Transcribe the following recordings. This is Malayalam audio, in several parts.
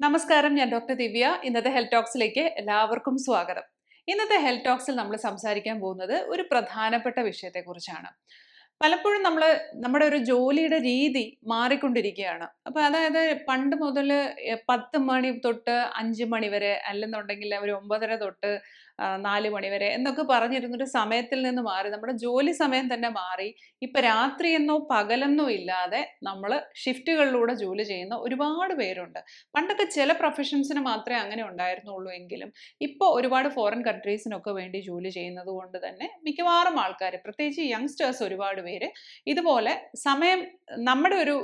നമസ്കാരം ഞാൻ ഡോക്ടർ ദിവ്യ. ഇന്നത്തെ ഹെൽത്ത് ടോക്സിലേക്ക് എല്ലാവർക്കും സ്വാഗതം. ഇന്നത്തെ ഹെൽത്ത് ടോക്സിൽ നമ്മൾ സംസാരിക്കാൻ പോകുന്നത് ഒരു പ്രധാനപ്പെട്ട വിഷയത്തെക്കുറിച്ചാണ്. പലപ്പോഴും നമ്മൾ നമ്മുടെ ഒരു ജോലിയുടെ രീതി മാറിക്കൊണ്ടിരിക്കുകയാണ്. അപ്പോൾ അതായത് പണ്ട് മുതൽ പത്ത് മണി തൊട്ട് അഞ്ച് മണി വരെ അല്ലെന്നുണ്ടെങ്കിൽ ഒരു ഒമ്പതര തൊട്ട് നാല് മണി വരെ എന്നൊക്കെ പറഞ്ഞിരുന്നൊരു സമയത്തിൽ നിന്ന് മാറി നമ്മുടെ ജോലി സമയം തന്നെ മാറി. ഇപ്പം രാത്രിയെന്നോ പകലെന്നോ ഇല്ലാതെ നമ്മൾ ഷിഫ്റ്റുകളിലൂടെ ജോലി ചെയ്യുന്ന ഒരുപാട് പേരുണ്ട്. പണ്ടൊക്കെ ചില പ്രൊഫഷൻസിന് മാത്രമേ അങ്ങനെ ഉണ്ടായിരുന്നുള്ളൂ എങ്കിലും ഇപ്പോൾ ഒരുപാട് ഫോറിൻ കൺട്രീസിനൊക്കെ വേണ്ടി ജോലി ചെയ്യുന്നത് കൊണ്ട് തന്നെ മിക്കവാറും ആൾക്കാർ പ്രത്യേകിച്ച് യങ്സ്റ്റേഴ്സ് ഒരുപാട് പേര്. ഇതുപോലെ സമയം നമ്മുടെ ഒരു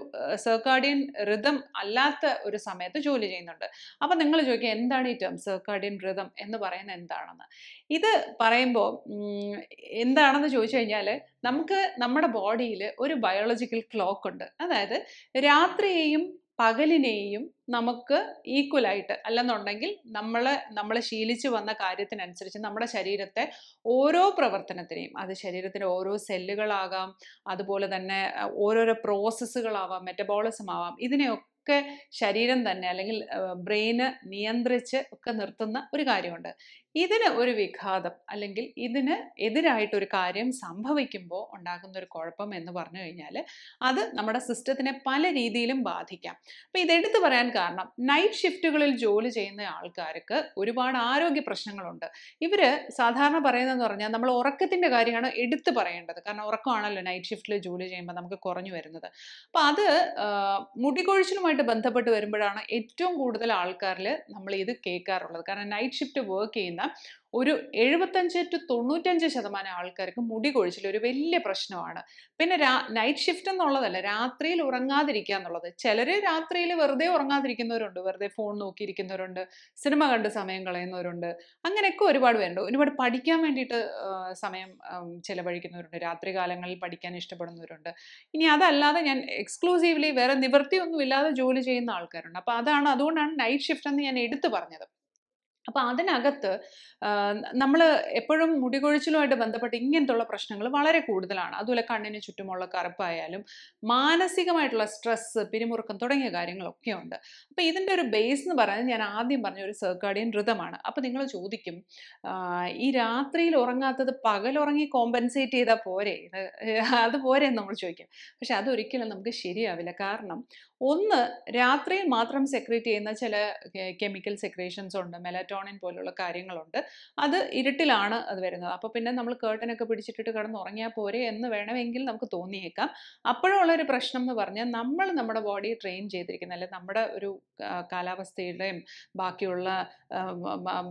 സർക്കാഡിയൻ റിതം അല്ലാത്ത ഒരു സമയത്ത് ജോലി ചെയ്യുന്നുണ്ട്. അപ്പം നിങ്ങൾ ചോദിക്കുക എന്താണ് ഈ ടേം സർക്കാഡിയൻ റിതം എന്ന് പറയുന്നത് എന്താണെന്ന്? ഇത് പറയുമ്പോൾ എന്താണെന്ന് ചോദിച്ചു കഴിഞ്ഞാൽ നമുക്ക് നമ്മുടെ ബോഡിയിൽ ഒരു ബയോളജിക്കൽ ക്ലോക്ക് ഉണ്ട്. അതായത് രാത്രിയെയും പകലിനെയും നമുക്ക് ഈക്വലായിട്ട് അല്ലെന്നുണ്ടെങ്കിൽ നമ്മൾ നമ്മൾ ശീലിച്ചു വന്ന കാര്യത്തിനനുസരിച്ച് നമ്മുടെ ശരീരത്തെ ഓരോ പ്രവർത്തനത്തിനെയും അത് ശരീരത്തിന്റെ ഓരോ സെല്ലുകളാകാം അതുപോലെ തന്നെ ഓരോരോ പ്രോസസ്സുകളാവാം മെറ്റബോളിസം ആവാം ഇതിനെയൊക്കെ ശരീരം തന്നെ അല്ലെങ്കിൽ ബ്രെയിന് നിയന്ത്രിച്ച് ഒക്കെ നിർത്തുന്ന ഒരു കാര്യമുണ്ട്. ഇതിന് ഒരു വിഘാതം അല്ലെങ്കിൽ ഇതിന് എതിരായിട്ട് ഒരു കാര്യം സംഭവിക്കുമ്പോൾ ഉണ്ടാകുന്ന ഒരു കുഴപ്പം എന്ന് പറഞ്ഞു കഴിഞ്ഞാൽ അത് നമ്മുടെ സിസ്റ്റത്തിനെ പല രീതിയിലും ബാധിക്കാം. അപ്പോൾ ഇതെടുത്ത് പറയാൻ കാരണം നൈറ്റ് ഷിഫ്റ്റുകളിൽ ജോലി ചെയ്യുന്ന ആൾക്കാർക്ക് ഒരുപാട് ആരോഗ്യ പ്രശ്നങ്ങളുണ്ട്. ഇവർ സാധാരണ പറയുന്നതെന്ന് പറഞ്ഞാൽ നമ്മൾ ഉറക്കത്തിന്റെ കാര്യമാണ് എടുത്തു പറയേണ്ടത്. കാരണം ഉറക്കമാണല്ലോ നൈറ്റ് ഷിഫ്റ്റിൽ ജോലി ചെയ്യുമ്പോൾ നമുക്ക് കുറഞ്ഞു വരുന്നത്. അപ്പോൾ അത് മുടികൊഴിച്ചിലുമായിട്ട് ബന്ധപ്പെട്ട് വരുമ്പോഴാണ് ഏറ്റവും കൂടുതൽ ആൾക്കാരിൽ നമ്മൾ ഇത് കേൾക്കാറുള്ളത്. കാരണം നൈറ്റ് ഷിഫ്റ്റ് വർക്ക് ചെയ്യുന്ന ഒരു എഴുപത്തഞ്ച് ടു തൊണ്ണൂറ്റഞ്ച് ശതമാനം ആൾക്കാർക്ക് മുടി കൊഴിച്ചിൽ ഒരു വലിയ പ്രശ്നമാണ്. പിന്നെ നൈറ്റ് ഷിഫ്റ്റ് എന്നുള്ളതല്ല രാത്രിയിൽ ഉറങ്ങാതിരിക്കുക എന്നുള്ളത്. ചിലർ രാത്രിയിൽ വെറുതെ ഉറങ്ങാതിരിക്കുന്നവരുണ്ട് വെറുതെ ഫോൺ നോക്കിയിരിക്കുന്നവരുണ്ട് സിനിമ കണ്ട് സമയം കളയുന്നവരുണ്ട് അങ്ങനെയൊക്കെ ഒരുപാട് പേരുണ്ട്. ഒരുപാട് പഠിക്കാൻ വേണ്ടിയിട്ട് സമയം ചെലവഴിക്കുന്നവരുണ്ട്. രാത്രി കാലങ്ങളിൽ പഠിക്കാൻ ഇഷ്ടപ്പെടുന്നവരുണ്ട്. ഇനി അതല്ലാതെ ഞാൻ എക്സ്ക്ലൂസീവ്ലി വേറെ നിവൃത്തിയൊന്നും ഇല്ലാതെ ജോലി ചെയ്യുന്ന ആൾക്കാരുണ്ട്. അപ്പോൾ അതാണ് അതുകൊണ്ടാണ് നൈറ്റ് ഷിഫ്റ്റ് എന്ന് ഞാൻ എടുത്തു പറഞ്ഞത്. അപ്പോൾ അതിനകത്ത് നമ്മൾ എപ്പോഴും മുടികൊഴിച്ചിലുമായിട്ട് ബന്ധപ്പെട്ട് ഇങ്ങനത്തുള്ള പ്രശ്നങ്ങൾ വളരെ കൂടുതലാണ്. അതുപോലെ കണ്ണിന് ചുറ്റുമുള്ള കറുപ്പായാലും മാനസികമായിട്ടുള്ള സ്ട്രെസ്സ് പിരിമുറുക്കം തുടങ്ങിയ കാര്യങ്ങളൊക്കെ ഉണ്ട്. അപ്പോൾ ഇതിന്റെ ഒരു ബേസ് എന്ന് പറയുന്നത് ഞാൻ ആദ്യം പറഞ്ഞ ഒരു സർക്കാഡിയൻ ഋതമാണ് അപ്പോൾ നിങ്ങൾ ചോദിക്കും ഈ രാത്രിയിൽ ഉറങ്ങാത്തത് പകലുറങ്ങി കോമ്പൻസേറ്റ് ചെയ്താൽ പോരെ? ഇത് എന്ന് നമ്മൾ ചോദിക്കും. പക്ഷെ അതൊരിക്കലും നമുക്ക് ശരിയാവില്ല. കാരണം ഒന്ന് രാത്രിയിൽ മാത്രം സെക്രേറ്റ് ചെയ്യുന്ന ചില കെമിക്കൽ സെക്രേഷൻസ് ഉണ്ട് മെലറ്റോണിൻ പോലുള്ള കാര്യങ്ങളുണ്ട്. അത് ഇരുട്ടിലാണ് അത് വരുന്നത്. അപ്പോൾ പിന്നെ നമ്മൾ കേട്ടനൊക്കെ പിടിച്ചിട്ടിട്ട് കിടന്ന് ഉറങ്ങിയാൽ പോരെ എന്ന് വേണമെങ്കിൽ നമുക്ക് തോന്നിയേക്കാം. അപ്പോഴുള്ള ഒരു പ്രശ്നം എന്ന് പറഞ്ഞാൽ നമ്മൾ നമ്മുടെ ബോഡി ട്രെയിൻ ചെയ്തിരിക്കുന്ന അല്ലെങ്കിൽ നമ്മുടെ ഒരു കാലാവസ്ഥയുടെയും ബാക്കിയുള്ള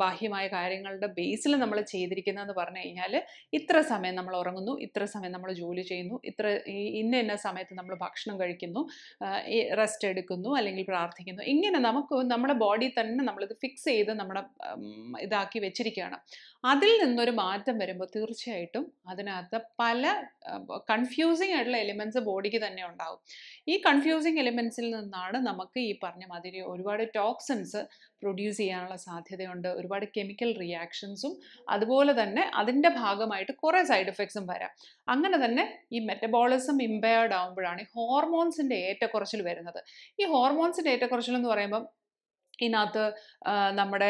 ബാഹ്യമായ കാര്യങ്ങളുടെ ബേസിൽ നമ്മൾ ചെയ്തിരിക്കുന്നതെന്ന് പറഞ്ഞു കഴിഞ്ഞാൽ ഇത്ര സമയം നമ്മൾ ഉറങ്ങുന്നു ഇത്ര സമയം നമ്മൾ ജോലി ചെയ്യുന്നു ഇത്ര ഇന്ന ഇന്ന സമയത്ത് നമ്മൾ ഭക്ഷണം കഴിക്കുന്നു റെസ്റ്റ് എടുക്കുന്നു അല്ലെങ്കിൽ പ്രാർത്ഥിക്കുന്നു. ഇങ്ങനെ നമുക്ക് നമ്മുടെ ബോഡി തന്നെ നമ്മളിത് ഫിക്സ് ചെയ്ത് നമ്മുടെ ഇതാക്കി വെച്ചിരിക്കുകയാണ്. അതിൽ നിന്നൊരു മാറ്റം വരുമ്പോൾ തീർച്ചയായിട്ടും അതിനകത്ത് പല കൺഫ്യൂസിങ് ആയിട്ടുള്ള എലിമെന്റ്സ് ബോഡിക്ക് തന്നെ ഉണ്ടാവും. ഈ കൺഫ്യൂസിങ് എലിമെൻസിൽ നിന്നാണ് നമുക്ക് ഈ പറഞ്ഞ മാതിരി ഒരുപാട് ടോക്സിൻസ് പ്രൊഡ്യൂസ് ചെയ്യാനുള്ള സാധ്യതയുണ്ട്. ഒരുപാട് കെമിക്കൽ റിയാക്ഷൻസും അതുപോലെ തന്നെ അതിന്റെ ഭാഗമായിട്ട് കുറേ സൈഡ് എഫക്ട്സും വരാം. അങ്ങനെ തന്നെ ഈ മെറ്റബോളിസം ഇമ്പയർഡ് ആകുമ്പോഴാണ് ഈ ഹോർമോൺസിന്റെ ഏറ്റക്കുറച്ചിൽ വരുന്നത്. ഈ ഹോർമോൺസിന്റെ ഏറ്റക്കുറച്ചിൽ എന്ന് പറയുമ്പം ഇതിനകത്ത് നമ്മുടെ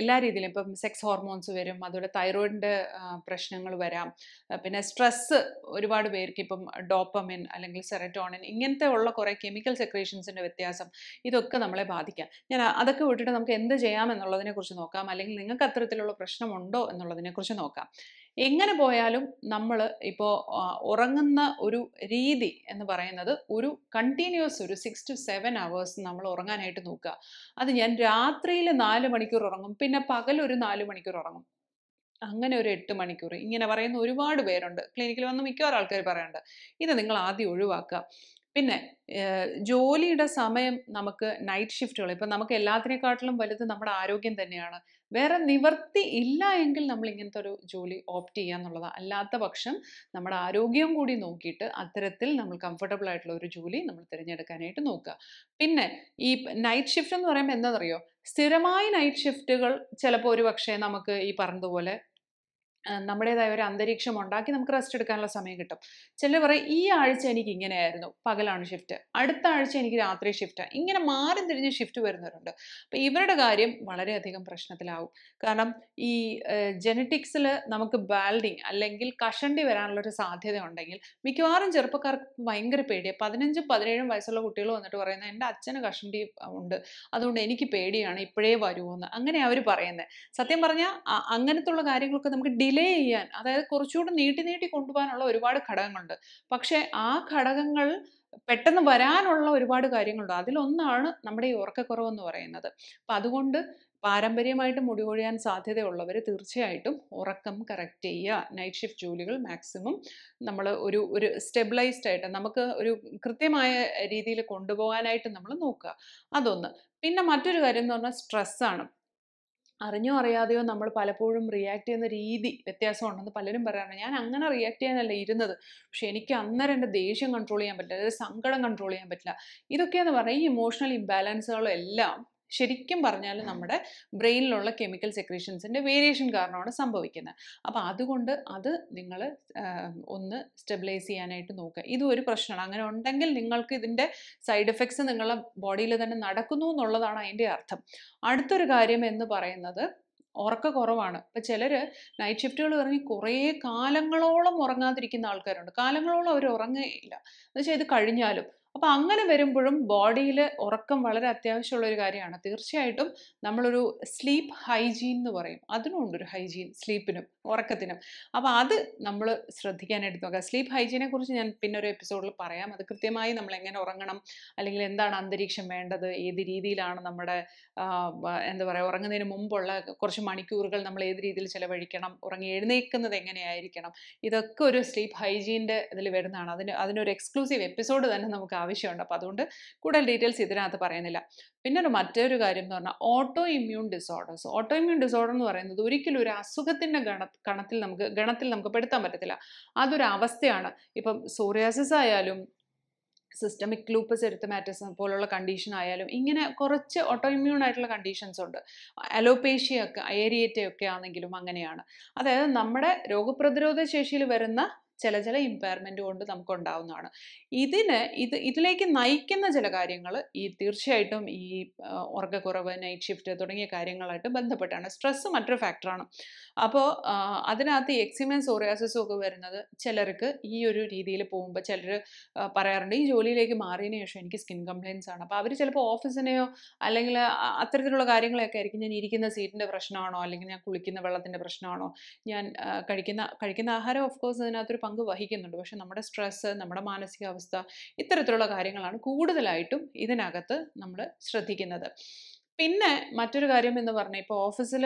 എല്ലാ രീതിയിലും ഇപ്പം സെക്സ് ഹോർമോൺസ് വരും അതുപോലെ തൈറോയിഡിന്റെ പ്രശ്നങ്ങൾ വരാം. പിന്നെ സ്ട്രെസ്സ് ഒരുപാട് പേർക്ക് ഇപ്പം ഡോപ്പമിൻ അല്ലെങ്കിൽ സെററ്റോണിൻ ഇങ്ങനത്തെ ഉള്ള കുറേ കെമിക്കൽ സെക്രേഷൻസിന്റെ വ്യത്യാസം ഇതൊക്കെ നമ്മളെ ബാധിക്കാം. ഞാൻ അതൊക്കെ വിട്ടിട്ട് നമുക്ക് എന്ത് ചെയ്യാം എന്നുള്ളതിനെക്കുറിച്ച് നോക്കാം അല്ലെങ്കിൽ നിങ്ങൾക്ക് അത്തരത്തിലുള്ള പ്രശ്നമുണ്ടോ എന്നുള്ളതിനെക്കുറിച്ച് നോക്കാം. എങ്ങനെ പോയാലും നമ്മൾ ഇപ്പോൾ ഉറങ്ങുന്ന ഒരു രീതി എന്ന് പറയുന്നത് ഒരു കണ്ടിന്യൂസ് ഒരു സിക്സ് ടു സെവൻ അവേഴ്സ് നമ്മൾ ഉറങ്ങാനായിട്ട് നോക്കുക. അത് ഞാൻ രാത്രിയിൽ നാല് മണിക്കൂർ ഉറങ്ങും പിന്നെ പകൽ ഒരു നാല് മണിക്കൂർ ഉറങ്ങും. അങ്ങനെ ഒരു എട്ട് മണിക്കൂർ. ഇങ്ങനെ പറയുന്ന ഒരുപാട് പേരുണ്ട്. ക്ലിനിക്കിൽ വന്ന് മിക്കവാറും ആൾക്കാർ പറയുന്നുണ്ട് ഇത് നിങ്ങൾ ആദ്യം ഒഴിവാക്കുക. പിന്നെ ജോലിയുടെ സമയം നമുക്ക് നൈറ്റ് ഷിഫ്റ്റുകൾ ഇപ്പം നമുക്ക് എല്ലാത്തിനെക്കാട്ടിലും വലുത് നമ്മുടെ ആരോഗ്യം തന്നെയാണ്. വേറെ നിവർത്തി ഇല്ല എങ്കിൽ നമ്മൾ ഇങ്ങനത്തെ ഒരു ജോലി ഓപ്റ്റ് ചെയ്യുക എന്നുള്ളതാണ് അല്ലാത്ത പക്ഷം നമ്മുടെ ആരോഗ്യം കൂടി നോക്കിയിട്ട് അത്തരത്തിൽ നമ്മൾ കംഫർട്ടബിൾ ആയിട്ടുള്ള ഒരു ജോലി നമ്മൾ തിരഞ്ഞെടുക്കാനായിട്ട് നോക്കുക. പിന്നെ ഈ നൈറ്റ് ഷിഫ്റ്റ് എന്ന് പറയുമ്പോൾ എന്താണെന്നറിയോ സ്ഥിരമായി നൈറ്റ് ഷിഫ്റ്റുകൾ ചിലപ്പോൾ ഒരു പക്ഷേ നമുക്ക് ഈ പറഞ്ഞതുപോലെ നമ്മുടേതായ ഒരു അന്തരീക്ഷം ഉണ്ടാക്കി നമുക്ക് റെസ്റ്റ് എടുക്കാനുള്ള സമയം കിട്ടും. ചിലർ പറയും ഈ ആഴ്ച എനിക്ക് ഇങ്ങനെയായിരുന്നു പകലാണ് ഷിഫ്റ്റ് അടുത്ത ആഴ്ച എനിക്ക് രാത്രി ഷിഫ്റ്റ് ഇങ്ങനെ മാറി തിരിഞ്ഞ് ഷിഫ്റ്റ് വരുന്നവരുണ്ട്. അപ്പം ഇവരുടെ കാര്യം വളരെയധികം പ്രശ്നത്തിലാവും. കാരണം ഈ ജനറ്റിക്സിൽ നമുക്ക് ബാൽഡിങ് അല്ലെങ്കിൽ കഷണ്ടി വരാനുള്ള ഒരു സാധ്യത ഉണ്ടെങ്കിൽ മിക്കവാറും ചെറുപ്പക്കാർക്ക് ഭയങ്കര പേടിയാണ് പതിനഞ്ചും പതിനേഴും വയസ്സുള്ള കുട്ടികൾ വന്നിട്ട് പറയുന്നത് എന്റെ അച്ഛന് കഷണ്ടി ഉണ്ട്. അതുകൊണ്ട് എനിക്ക് പേടിയാണ് ഇപ്പോഴേ വരുമോ എന്ന് അങ്ങനെ അവർ പറയുന്നത് സത്യം പറഞ്ഞാൽ അങ്ങനത്തുള്ള കാര്യങ്ങളൊക്കെ നമുക്ക് ഡിലേ ചെയ്യാൻ അതായത് കുറച്ചുകൂടി നീട്ടി നീട്ടി കൊണ്ടുപോകാനുള്ള ഒരുപാട് ഘടകങ്ങളുണ്ട്. പക്ഷേ ആ ഘടകങ്ങൾ പെട്ടെന്ന് വരാനുള്ള ഒരുപാട് കാര്യങ്ങളുണ്ട്. അതിലൊന്നാണ് നമ്മുടെ ഈ ഉറക്കക്കുറവ് എന്ന് പറയുന്നത്. അപ്പം അതുകൊണ്ട് പാരമ്പര്യമായിട്ട് മുടി കൊഴിയാൻ സാധ്യതയുള്ളവർ തീർച്ചയായിട്ടും ഉറക്കം കറക്റ്റ് ചെയ്യുക നൈറ്റ് ഷിഫ്റ്റ് ജോലികൾ മാക്സിമം നമ്മൾ ഒരു ഒരു സ്റ്റെബിലൈസ്ഡ് ആയിട്ട് നമുക്ക് ഒരു കൃത്യമായ രീതിയിൽ കൊണ്ടുപോകാനായിട്ട് നമ്മൾ നോക്കുക. അതൊന്ന്. പിന്നെ മറ്റൊരു കാര്യം എന്ന് പറഞ്ഞാൽ സ്ട്രെസ്സാണ് അറിഞ്ഞോ അറിയാതെയോ നമ്മൾ പലപ്പോഴും റിയാക്ട് ചെയ്യുന്ന രീതി വ്യത്യാസമുണ്ടെന്ന് പലരും പറയാറുണ്ട്. ഞാൻ അങ്ങനെ റിയാക്ട് ചെയ്യാനല്ല ഇരുന്നത്. പക്ഷെ എനിക്ക് അന്നേരം എന്റെ ദേഷ്യം കൺട്രോൾ ചെയ്യാൻ പറ്റില്ല. അതായത് സങ്കടം കൺട്രോൾ ചെയ്യാൻ പറ്റില്ല. ഇതൊക്കെയെന്ന് പറഞ്ഞാൽ ഈ ഇമോഷണൽ ഇംബാലൻസുകളും എല്ലാം ശരിക്കും പറഞ്ഞാൽ നമ്മുടെ ബ്രെയിനിലുള്ള കെമിക്കൽ സെക്രീഷൻസിന്റെ വേരിയേഷൻ കാരണമാണ് സംഭവിക്കുന്നത്. അപ്പോൾ അതുകൊണ്ട് അത് നിങ്ങൾ ഒന്ന് സ്റ്റെബിലൈസ് ചെയ്യാനായിട്ട് നോക്കുക. ഇതും ഒരു പ്രശ്നമാണ്. അങ്ങനെ ഉണ്ടെങ്കിൽ നിങ്ങൾക്ക് ഇതിന്റെ സൈഡ് എഫക്ട്സ് നിങ്ങളുടെ ബോഡിയിൽ തന്നെ നടക്കുന്നു എന്നുള്ളതാണ് അതിന്റെ അർത്ഥം. അടുത്തൊരു കാര്യം എന്ന് പറയുന്നത് ഉറക്ക കുറവാണ്. ഇപ്പം ചിലർ നൈറ്റ് ഷിഫ്റ്റുകൾ ഇറങ്ങി കുറേ കാലങ്ങളോളം ഉറങ്ങാതിരിക്കുന്ന ആൾക്കാരുണ്ട്. കാലങ്ങളോളം അവർ ഉറങ്ങുകയില്ല എന്നുവെച്ചാൽ ഇത് കഴിഞ്ഞാലും അപ്പോൾ അങ്ങനെ വരുമ്പോഴും ബോഡിയിൽ ഉറക്കം വളരെ അത്യാവശ്യമുള്ള ഒരു കാര്യമാണ്. തീർച്ചയായിട്ടും നമ്മളൊരു സ്ലീപ്പ് ഹൈജീൻ എന്ന് പറയും. അതിനുണ്ട് ഒരു ഹൈജീൻ സ്ലീപ്പിനും ഉറക്കത്തിനും. അപ്പോൾ അത് നമ്മൾ ശ്രദ്ധിക്കാനായിട്ട് നോക്കുക. സ്ലീപ്പ് ഹൈജീനെ കുറിച്ച് ഞാൻ പിന്നെ ഒരു എപ്പിസോഡിൽ പറയാം. അത് കൃത്യമായി നമ്മൾ എങ്ങനെ ഉറങ്ങണം അല്ലെങ്കിൽ എന്താണ് അന്തരീക്ഷം വേണ്ടത് ഏത് രീതിയിലാണ് നമ്മുടെ എന്താ പറയുക ഉറങ്ങുന്നതിന് മുമ്പുള്ള കുറച്ച് മണിക്കൂറുകൾ നമ്മൾ ഏത് രീതിയിൽ ചിലവഴിക്കണം ഉറങ്ങി എഴുന്നേൽക്കുന്നത് എങ്ങനെയായിരിക്കണം ഇതൊക്കെ ഒരു സ്ലീപ്പ് ഹൈജീന്റെ ഇതിൽ വരുന്നതാണ്. അതിന് അതിനൊരു എക്സ്ക്ലൂസീവ് എപ്പിസോഡ് തന്നെ നമുക്ക് ആവശ്യമുണ്ട്. അപ്പോൾ അതുകൊണ്ട് കൂടുതൽ ഡീറ്റെയിൽസ് ഇതിനകത്ത് പറയുന്നില്ല. പിന്നെ മറ്റൊരു കാര്യം എന്ന് പറഞ്ഞാൽ auto immune disorders auto immune disorder എന്ന് പറയുന്നത് ഒരിക്കലും ഒരു അസുഖത്തിന്റെ ഗണ ഗണത്തിൽ നമുക്ക് ഗണത്തിൽ നമുക്ക് പെടുത്താൻ പറ്റത്തില്ല. അതൊരു അവസ്ഥയാണ്. ഇപ്പം സോറിയാസിസ് ആയാലും സിസ്റ്റമിക് ലൂപ്പസ് എരുത്തമാറ്റിസം പോലുള്ള കണ്ടീഷൻ ആയാലും ഇങ്ങനെ കുറച്ച് ഓട്ടോ ഇമ്മ്യൂൺ ആയിട്ടുള്ള കണ്ടീഷൻസ് ഉണ്ട്. അലോപേഷ്യ ഒക്കെ ഏരിയേറ്റ ഒക്കെ ആണെങ്കിലും അങ്ങനെയാണ്. അതായത് നമ്മുടെ രോഗപ്രതിരോധ ശേഷിയിൽ വരുന്ന ചില ചില ഇമ്പയർമെന്റ് കൊണ്ട് നമുക്ക് ഉണ്ടാവുന്നതാണ് ഇതിന് ഇത് ഇതിലേക്ക് നയിക്കുന്ന ചില കാര്യങ്ങൾ ഈ തീർച്ചയായിട്ടും ഈ ഉറക്കക്കുറവ് നൈറ്റ് ഷിഫ്റ്റ് തുടങ്ങിയ കാര്യങ്ങളായിട്ട് ബന്ധപ്പെട്ടാണ്. സ്ട്രെസ്സ് മറ്റൊരു ഫാക്ടറാണ് അപ്പോൾ അതിനകത്ത് എക്സിമൻ സോറിയാസിസും ഒക്കെ വരുന്നത് ചിലർക്ക് ഈ ഒരു രീതിയിൽ പോകുമ്പോൾ ചിലർ പറയാറുണ്ട് ഈ ജോലിയിലേക്ക് മാറിയതിന് ശേഷം എനിക്ക് സ്കിൻ കംപ്ലയിൻസ് ആണ്. അപ്പോൾ അവർ ചിലപ്പോൾ ഓഫീസിനെയോ അല്ലെങ്കിൽ അത്തരത്തിലുള്ള കാര്യങ്ങളൊക്കെ ആയിരിക്കും ഞാൻ ഇരിക്കുന്ന സീറ്റിന്റെ പ്രശ്നമാണോ? അല്ലെങ്കിൽ ഞാൻ കുളിക്കുന്ന വെള്ളത്തിന്റെ പ്രശ്നമാണോ? ഞാൻ കഴിക്കുന്ന കഴിക്കുന്ന ആഹാരം ഓഫ് കോഴ്സ് അതിനകത്തൊരു പങ്ക് വഹിക്കുന്നുണ്ട്. പക്ഷെ നമ്മുടെ സ്ട്രെസ്സ് നമ്മുടെ മാനസികാവസ്ഥ ഇത്തരത്തിലുള്ള കാര്യങ്ങളാണ് കൂടുതലായിട്ടും ഇതിനകത്ത് നമ്മൾ ശ്രദ്ധിക്കുന്നത്. പിന്നെ മറ്റൊരു കാര്യം എന്ന് പറഞ്ഞാൽ ഇപ്പോൾ ഓഫീസിൽ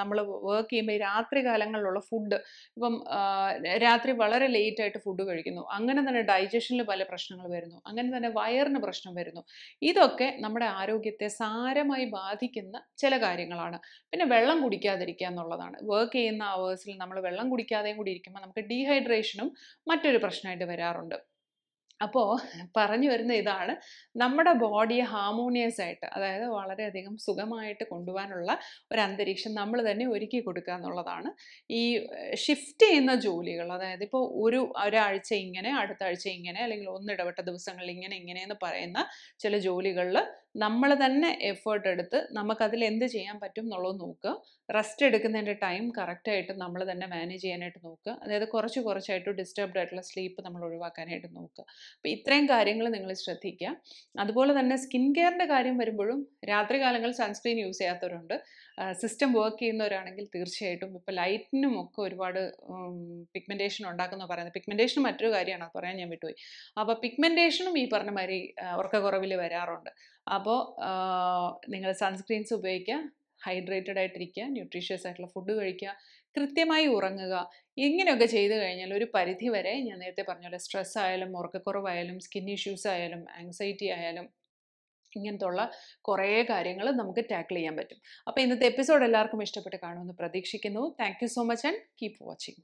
നമ്മൾ വർക്ക് ചെയ്യുമ്പോൾ ഈ രാത്രി കാലങ്ങളിലുള്ള ഫുഡ് ഇപ്പം രാത്രി വളരെ ലേറ്റ് ആയിട്ട് ഫുഡ് കഴിക്കുന്നു. അങ്ങനെ തന്നെ ഡൈജഷനിൽ പല പ്രശ്നങ്ങൾ വരുന്നു. അങ്ങനെ തന്നെ വയറിന് പ്രശ്നം വരുന്നു. ഇതൊക്കെ നമ്മുടെ ആരോഗ്യത്തെ സാരമായി ബാധിക്കുന്ന ചില കാര്യങ്ങളാണ്. പിന്നെ വെള്ളം കുടിക്കാതിരിക്കുക എന്നുള്ളതാണ്. വർക്ക് ചെയ്യുന്ന അവേഴ്സിൽ നമ്മൾ വെള്ളം കുടിക്കാതെയും കൂടി ഇരിക്കുമ്പോൾ നമുക്ക് ഡീഹൈഡ്രേഷനും മറ്റൊരു പ്രശ്നമായിട്ട് വരാറുണ്ട്. അപ്പോൾ പറഞ്ഞു വരുന്ന ഇതാണ് നമ്മുടെ ബോഡിയെ ഹാർമോണിയസ് ആയിട്ട് അതായത് വളരെയധികം സുഖമായിട്ട് കൊണ്ടുപോകാനുള്ള ഒരു അന്തരീക്ഷം നമ്മൾ തന്നെ ഒരുക്കി കൊടുക്കുക എന്നുള്ളതാണ് ഈ ഷിഫ്റ്റ് ചെയ്യുന്ന ജോലികൾ. അതായത് ഇപ്പോൾ ഒരു ഒരാഴ്ച ഇങ്ങനെ അടുത്ത ആഴ്ച ഇങ്ങനെ അല്ലെങ്കിൽ ഒന്നിടവിട്ട ദിവസങ്ങളിൽ ഇങ്ങനെ ഇങ്ങനെ എന്ന് പറയുന്ന ചില ജോലികളിൽ നമ്മൾ തന്നെ എഫേർട്ട് എടുത്ത് നമുക്കതിൽ എന്ത് ചെയ്യാൻ പറ്റും എന്നുള്ളത് നോക്കുക. റെസ്റ്റ് എടുക്കുന്നതിന്റെ ടൈം കറക്റ്റായിട്ട് നമ്മൾ തന്നെ മാനേജ് ചെയ്യാനായിട്ട് നോക്കുക. അതായത് കുറച്ച് കുറച്ചായിട്ട് ഡിസ്റ്റർബ്ഡ് ആയിട്ടുള്ള സ്ലീപ്പ് നമ്മൾ ഒഴിവാക്കാനായിട്ട് നോക്കുക. അപ്പോൾ ഇത്രയും കാര്യങ്ങൾ നിങ്ങൾ ശ്രദ്ധിക്കുക. അതുപോലെ തന്നെ സ്കിൻ കെയറിന്റെ കാര്യം വരുമ്പോഴും രാത്രി കാലങ്ങളിൽ സൺസ്ക്രീൻ യൂസ് ചെയ്യാത്തവരുണ്ട്. സിസ്റ്റം വർക്ക് ചെയ്യുന്നവരാണെങ്കിൽ തീർച്ചയായിട്ടും ഇപ്പോൾ ലൈറ്റിനും ഒക്കെ ഒരുപാട് പിഗ്മെന്റേഷൻ ഉണ്ടാക്കുന്ന പറയുന്നത്. പിഗ്മെന്റേഷൻ മറ്റൊരു കാര്യമാണ്. പറയാൻ ഞാൻ വിട്ടുപോയി. അപ്പോൾ പിഗ്മെന്റേഷനും ഈ പറഞ്ഞ മാതിരി ഉറക്കക്കുറവിൽ വരാറുണ്ട്. അപ്പോൾ നിങ്ങൾ സൺസ്ക്രീൻസ് ഉപയോഗിക്കുക ഹൈഡ്രേറ്റഡ് ആയിട്ടിരിക്കുക ന്യൂട്രീഷ്യസ് ആയിട്ടുള്ള ഫുഡ് കഴിക്കുക കൃത്യമായി ഉറങ്ങുക ഇങ്ങനെയൊക്കെ ചെയ്തു കഴിഞ്ഞാൽ ഒരു പരിധി വരെ ഞാൻ നേരത്തെ പറഞ്ഞ പോലെ സ്ട്രെസ് ആയാലും ഉറക്കക്കുറവായാലും സ്കിൻ ഇഷ്യൂസ് ആയാലും ആങ്സൈറ്റി ആയാലും ഇങ്ങനത്തെ ഉള്ള കുറേ കാര്യങ്ങൾ നമുക്ക് ടാക്കിൾ ചെയ്യാൻ പറ്റും. അപ്പോൾ ഇന്നത്തെ എപ്പിസോഡ് എല്ലാവർക്കും ഇഷ്ടപ്പെട്ട് കാണുമെന്ന് പ്രതീക്ഷിക്കുന്നു. Thank so much and keep watching.